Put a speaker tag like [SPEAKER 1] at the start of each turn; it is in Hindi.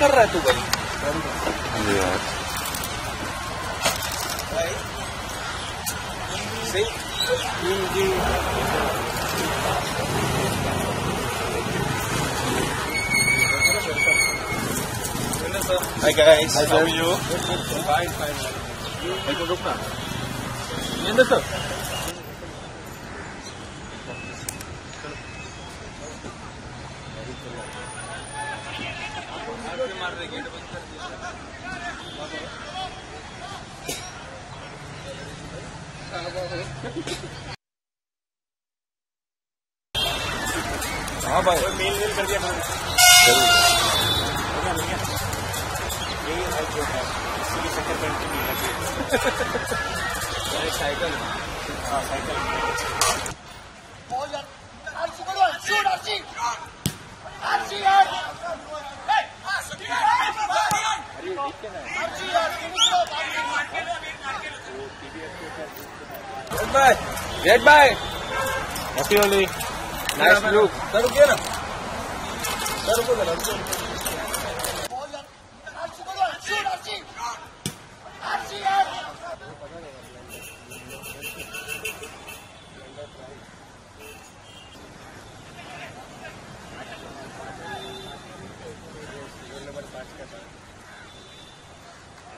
[SPEAKER 1] कर रहा है तू भाई सही Hi guys,
[SPEAKER 2] Hi,
[SPEAKER 1] how are you? Fine, fine. तो रुकना सर हाँ भाई। मेल मेल कर दिया यही है जो है इसीलिए सेकंड पैंट मिलना चाहिए साइकिल हाँ cycle red bye red bye happy Holi nice look sir रुकिए ना सर रुको जरा